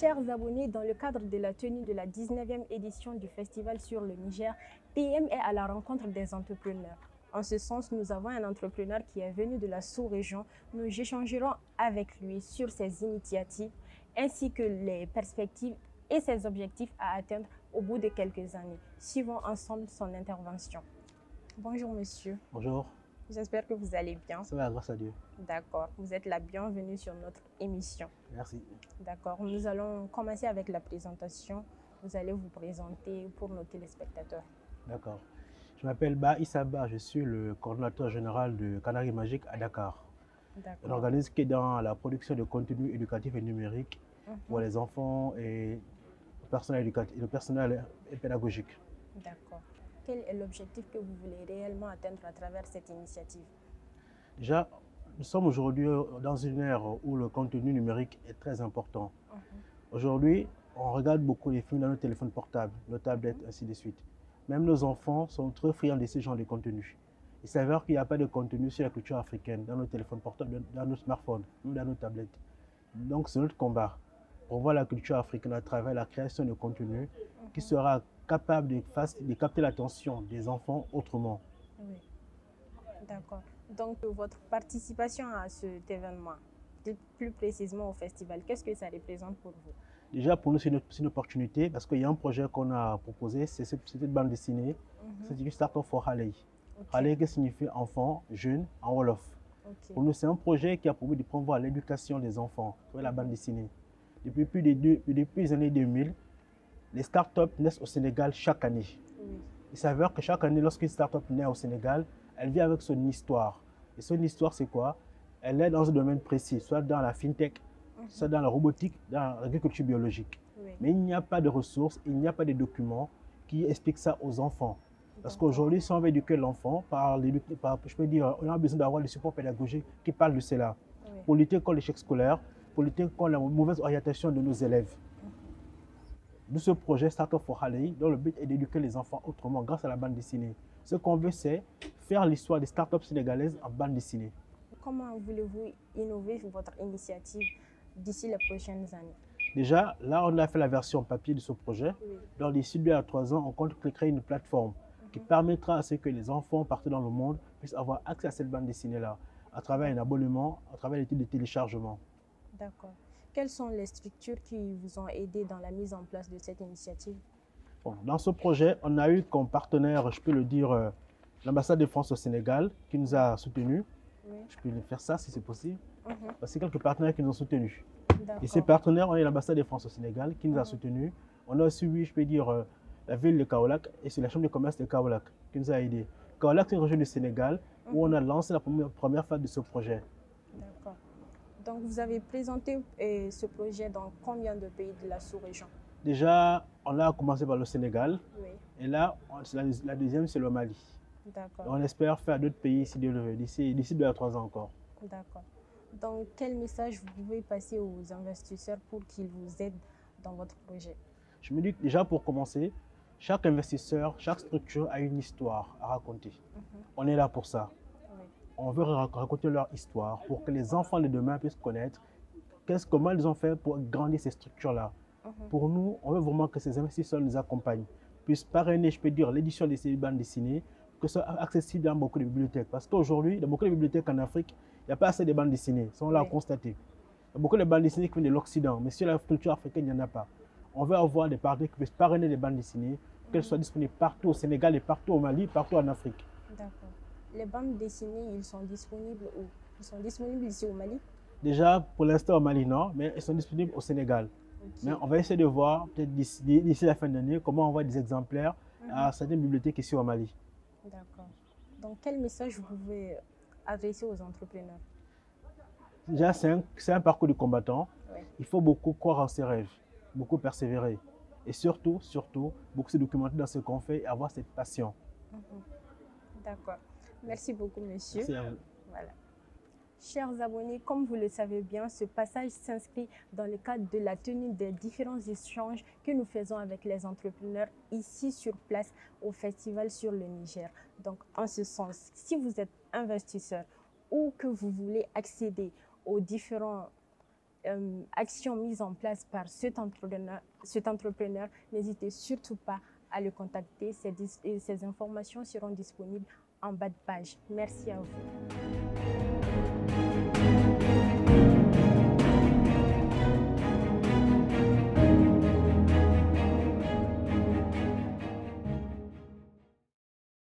Chers abonnés, dans le cadre de la tenue de la 19e édition du Festival sur le Niger, PM est à la rencontre des entrepreneurs. En ce sens, nous avons un entrepreneur qui est venu de la sous-région. Nous échangerons avec lui sur ses initiatives ainsi que les perspectives et ses objectifs à atteindre au bout de quelques années. Suivons ensemble son intervention. Bonjour monsieur. Bonjour. J'espère que vous allez bien. Ça va, grâce à Dieu. D'accord. Vous êtes la bienvenue sur notre émission. Merci. D'accord. Nous allons commencer avec la présentation. Vous allez vous présenter pour nos téléspectateurs. D'accord. Je m'appelle Ba Issaba, je suis le coordinateur général de Canary Magique à Dakar. Un organisme qui est dans la production de contenu éducatif et numérique Mhm. pour les enfants et personnel, éducatif, le personnel pédagogique. D'accord. Quel est l'objectif que vous voulez réellement atteindre à travers cette initiative? Déjà, nous sommes aujourd'hui dans une ère où le contenu numérique est très important. Mhm. Aujourd'hui, on regarde beaucoup les films dans nos téléphones portables, nos tablettes, ainsi de suite. Même nos enfants sont très friands de ce genre de contenu. Il s'avère qu'il n'y a pas de contenu sur la culture africaine dans nos téléphones portables, dans nos smartphones, dans nos tablettes. Donc c'est notre combat pour voir la culture africaine à travers la création de contenu qui sera capable de, de capter l'attention des enfants autrement. Oui. D'accord. Donc, votre participation à cet événement, plus précisément au festival, qu'est-ce que ça représente pour vous? Déjà pour nous c'est une, opportunité parce qu'il y a un projet qu'on a proposé, c'est ce- c'est cette bande dessinée, Mhm. c'est du Startup for Haley. Haley qui signifie? Enfant, jeune en Wolof. Ok. Pour nous, c'est un projet qui a pour but de promouvoir l'éducation des enfants, la bande dessinée. Depuis plus de deux- depuis les années 2000, les startups naissent au Sénégal chaque année. Oui. Il s'avère que chaque année, lorsqu'une startup naît au Sénégal, elle vient avec son histoire. Et son histoire, c'est quoi? Elle est dans un domaine précis, soit dans la fintech, Mhm. soit dans la robotique, dans l'agriculture biologique. Oui. Mais il n'y a pas de ressources, il n'y a pas de documents qui expliquent ça aux enfants. Parce qu'aujourd'hui, si on veut éduquer l'enfant, par, je peux dire, on a besoin d'avoir des supports pédagogiques qui parlent de cela. Oui. Pour lutter contre l'échec scolaire, pour lutter contre la mauvaise orientation de nos élèves. D'où ce projet Startup for Halei, dont le but est d'éduquer les enfants autrement grâce à la bande dessinée. Ce qu'on veut, c'est faire l'histoire des startups sénégalaises en bande dessinée. Comment voulez-vous innover votre initiative d'ici les prochaines années? Déjà, là, on a fait la version papier de ce projet. Oui. Dans d'ici deux à trois ans, on compte créer une plateforme qui Mhm. permettra à ce que les enfants partout dans le monde puissent avoir accès à cette bande dessinée-là, à travers un abonnement, à travers types de téléchargement. D'accord. Quelles sont les structures qui vous ont aidé dans la mise en place de cette initiative? Bon, dans ce projet, on a eu comme partenaire, je peux le dire, euh, l'ambassade de France au Sénégal qui nous a soutenus. Oui. Je peux le faire ça si c'est possible. Mhm. Que quelques partenaires qui nous ont soutenus. Et ces partenaires, on a l'ambassade de France au Sénégal qui nous a Mhm. soutenus. On a aussi eu, je peux dire, euh, la ville de Kaolack et c'est la chambre de commerce de Kaolack qui nous a aidés. Kaolack, c'est une région du Sénégal où on a lancé la première, première phase de ce projet. Donc, vous avez présenté ce projet dans combien de pays de la sous-région? Déjà, on a commencé par le Sénégal Oui. et là, on- la, la deuxième, c'est le Mali. D'accord. on espère faire d'autres pays ici de- d'ici d'ici deux à trois ans encore. D'accord. Donc, quel message vous pouvez passer aux investisseurs pour qu'ils vous aident dans votre projet? Je me dis que déjà pour commencer, chaque investisseur, chaque structure a une histoire à raconter. Mhm. On est là pour ça. Oui. On veut ra- raconter leur histoire pour que les enfants de demain puissent connaître qu'est-ce, comment ils ont fait pour grandir ces structures-là. Mhm. Pour nous, on veut vraiment que ces investisseurs nous accompagnent, puissent parrainer, je peux dire, l'édition de ces bandes dessinées, que ce soit accessible dans beaucoup de bibliothèques. Parce qu'aujourd'hui, dans beaucoup de bibliothèques en Afrique, il n'y a pas assez de bandes dessinées. Ça, on l'a Oui. constaté. Il y a beaucoup de bandes dessinées qui viennent de l'Occident, mais sur la culture africaine, il n'y en a pas. On veut avoir des partenaires qui puissent parrainer les bandes dessinées, qu'elles soient disponibles partout au Sénégal et partout au Mali, partout en Afrique. D'accord. Les bandes dessinées, ils sont disponibles où? Ils sont disponibles ici au Mali? Déjà, pour l'instant au Mali, non, mais elles sont disponibles au Sénégal. Mais on va essayer de voir, peut-être d'ici la fin d'année, comment on envoie des exemplaires Mhm. à certaines bibliothèques ici au Mali. D'accord. Donc, quel message vous pouvez adresser aux entrepreneurs? Déjà, c'est un, parcours du combattant. Il faut beaucoup croire en ses rêves, beaucoup persévérer. Et surtout, surtout, beaucoup se documenter dans ce qu'on fait et avoir cette passion. Mhm. D'accord. Merci beaucoup, monsieur. Merci à vous. Voilà. Chers abonnés, comme vous le savez bien, ce passage s'inscrit dans le cadre de la tenue des différents échanges que nous faisons avec les entrepreneurs ici sur place au Festival sur le Niger. Donc, en ce sens, si vous êtes investisseur ou que vous voulez accéder aux différentes euh, actions mises en place par cet entrepreneur, cet entrepreneur n'hésitez surtout pas à le contacter. Ces, ces informations seront disponibles en bas de page. Merci à vous.